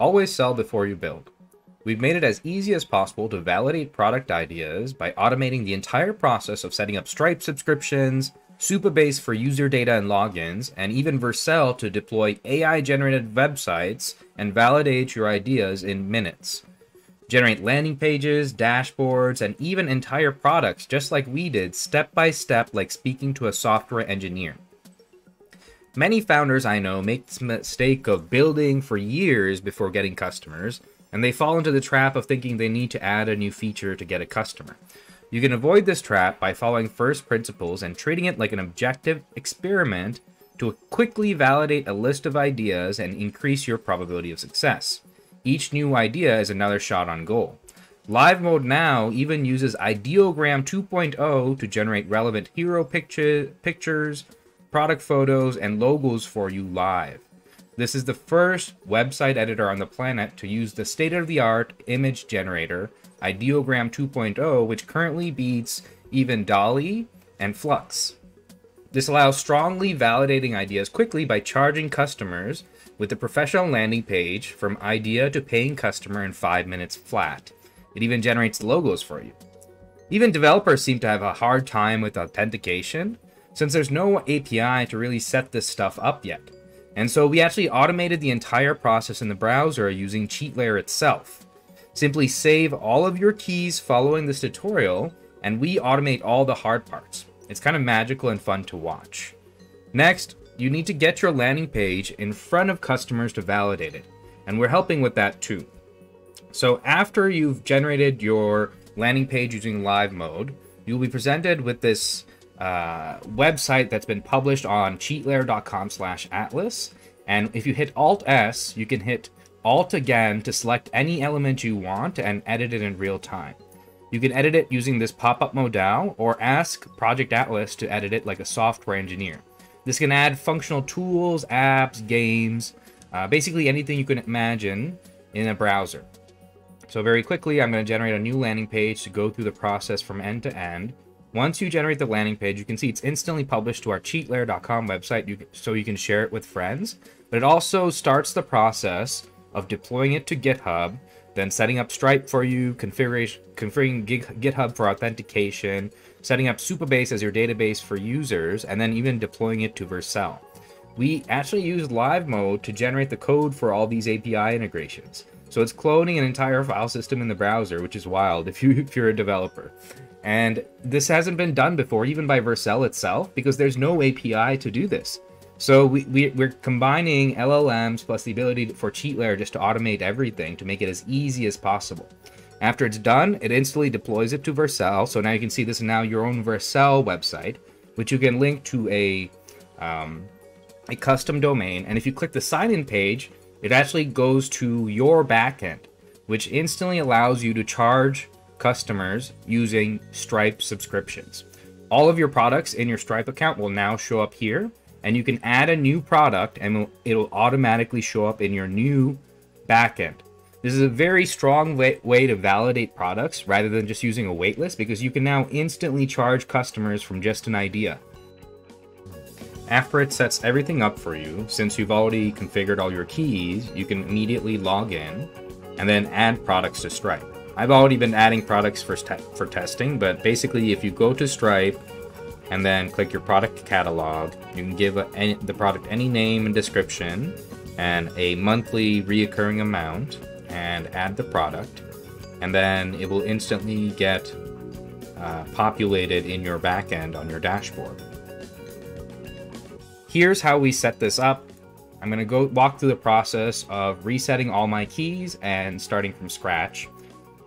Always sell before you build. We've made it as easy as possible to validate product ideas by automating the entire process of setting up Stripe subscriptions, Supabase for user data and logins, and even Vercel to deploy AI generated websites and validate your ideas in minutes. Generate landing pages, dashboards, and even entire products just like we did, step by step, like speaking to a software engineer. Many founders I know make the mistake of building for years before getting customers, and they fall into the trap of thinking they need to add a new feature to get a customer. You can avoid this trap by following first principles and treating it like an objective experiment to quickly validate a list of ideas and increase your probability of success. Each new idea is another shot on goal. Live Mode now even uses Ideogram 2.0 to generate relevant hero picture, pictures, product photos, and logos for you live. This is the first website editor on the planet to use the state-of-the-art image generator, Ideogram 2.0, which currently beats even DALL-E and Flux. This allows strongly validating ideas quickly by charging customers with a professional landing page from idea to paying customer in 5 minutes flat. It even generates logos for you. Even developers seem to have a hard time with authentication, since there's no API to really set this stuff up yet. And so we actually automated the entire process in the browser using CheatLayer itself. Simply save all of your keys following this tutorial, and we automate all the hard parts. It's kind of magical and fun to watch. Next, you need to get your landing page in front of customers to validate it, and we're helping with that too. So after you've generated your landing page using live mode, you'll be presented with this uh, website that's been published on cheatlayer.com slash atlas. And if you hit Alt S, you can hit Alt again to select any element you want and edit it in real time. You can edit it using this pop-up modal or ask Project Atlas to edit it like a software engineer. This can add functional tools, apps, games, uh, basically anything you can imagine in a browser. So very quickly, I'm going to generate a new landing page to go through the process from end to end. Once you generate the landing page, you can see it's instantly published to our cheatlayer.com website you, so you can share it with friends. But it also starts the process of deploying it to GitHub, then setting up Stripe for you, configuration, configuring GitHub for authentication, setting up Supabase as your database for users, and then even deploying it to Vercel. We actually use live mode to generate the code for all these API integrations. So it's cloning an entire file system in the browser, which is wild if, you, if you're a developer. And this hasn't been done before, even by Vercel itself, because there's no API to do this. So we, we, are combining LLMs plus the ability for CheatLayer just to automate everything to make it as easy as possible. After it's done, it instantly deploys it to Vercel. So now you can see this is now your own Vercel website, which you can link to a, um, a custom domain. And if you click the sign-in page, it actually goes to your backend, which instantly allows you to charge customers using Stripe subscriptions. All of your products in your Stripe account will now show up here, and you can add a new product and it'll automatically show up in your new backend. This is a very strong way, way to validate products rather than just using a waitlist because you can now instantly charge customers from just an idea. After it sets everything up for you, since you've already configured all your keys, you can immediately log in and then add products to Stripe. I've already been adding products for, te for testing, but basically if you go to Stripe and then click your product catalog, you can give a, any, the product any name and description and a monthly reoccurring amount and add the product. And then it will instantly get uh, populated in your backend on your dashboard. Here's how we set this up. I'm to go walk through the process of resetting all my keys and starting from scratch.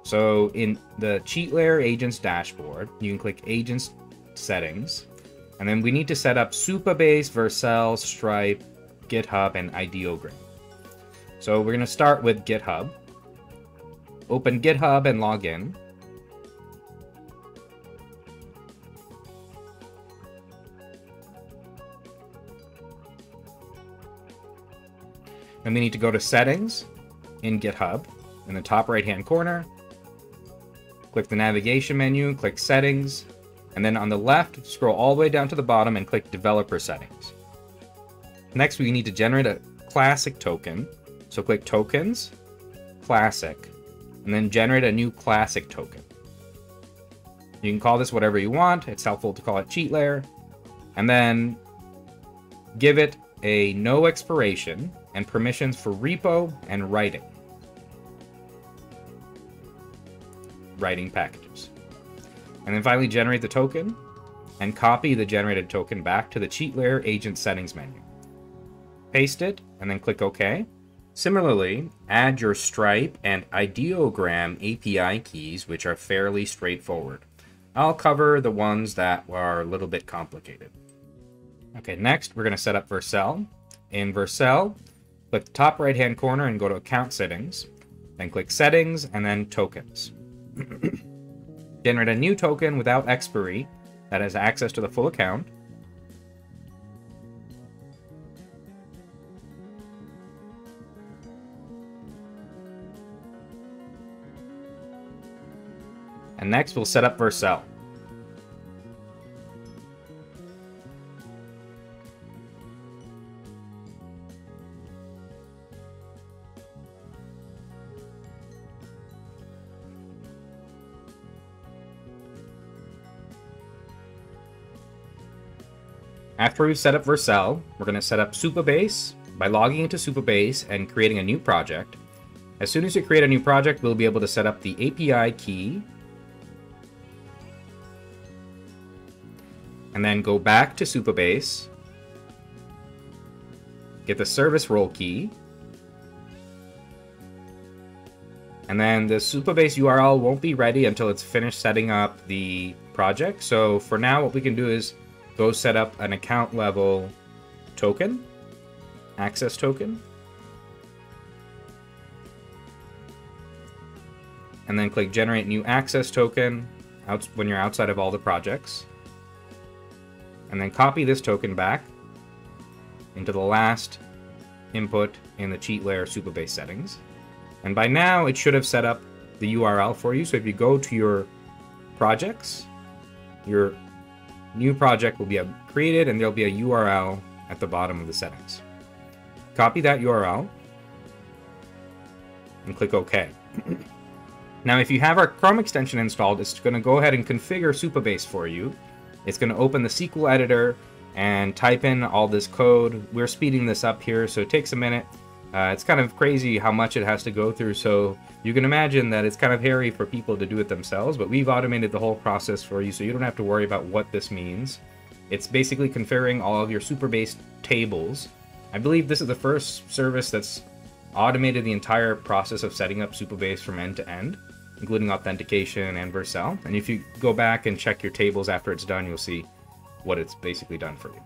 So in the CheatLayer agents dashboard, you can click agents settings, and then we need to set up Supabase, Vercel, Stripe, GitHub, and Ideogram. So we're to start with GitHub. Open GitHub and log in. Then we need to go to settings in GitHub in the top right hand corner click the navigation menu, click settings, and then on the left, scroll all the way down to the bottom and click developer settings. Next, we need to generate a classic token. So So click Tokens, Classic, and then generate a new Classic token. You can call this whatever you want. It's helpful to call it cheat layer. And then give it a no expiration and permissions for repo and writing. Writing packages. And then finally generate the token and copy the generated token back to the cheat layer agent settings menu. Paste it and then click OK. Similarly, add your Stripe and Ideogram API keys, which are fairly straightforward. I'll cover the ones that are a little bit complicated. Okay, next we're going to set up Vercel. In Vercel, click the top right hand corner and go to Account Settings. Then click Settings and then Tokens. Generate a new token without expiry that has access to the full account. And next, we'll set up Vercel. After we've set up Vercel, we're going to set up Supabase by logging into Supabase and creating a new project. As soon as you create a new project, we'll be able to set up the API key and then go back to Supabase, get the service role key, and then the Supabase URL won't be ready until it's finished setting up the project. So for now, what we can do is go set up an account level token, access token, and then click generate new access token out when you're outside of all the projects and then copy this token back into the last input in the cheat layer Supabase settings. And by now, it should have set up the URL for you. So if you go to your projects, your new project will be created and there'll be a URL at the bottom of the settings. Copy that URL and click OK. now, if you have our Chrome extension installed, it's going to go ahead and configure Supabase for you it's going to open the SQL editor and type in all this code. We're speeding this up here, so it takes a minute. Uh, it's kind of crazy how much it has to go through, so you can imagine that it's kind of hairy for people to do it themselves, but we've automated the whole process for you, so you don't have to worry about what this means. It's basically configuring all of your Supabase tables. I believe this is the first service that's automated the entire process of setting up Supabase from end to end including authentication and Vercel. And if you go back and check your tables after it's done, you'll see what it's basically done for you.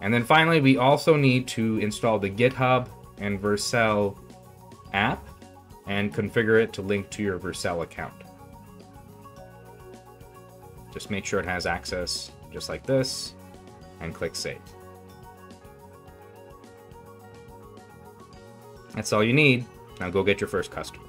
And then finally, we also need to install the GitHub and Vercel app and configure it to link to your Vercel account. Just make sure it has access just like this and click save. That's all you need. Now go get your first customer.